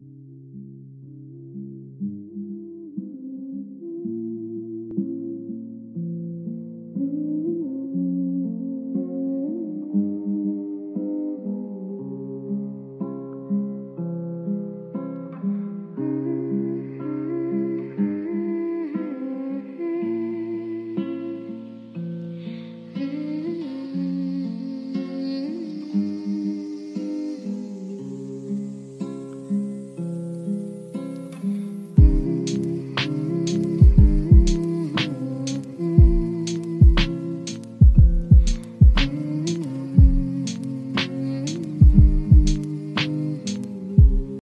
you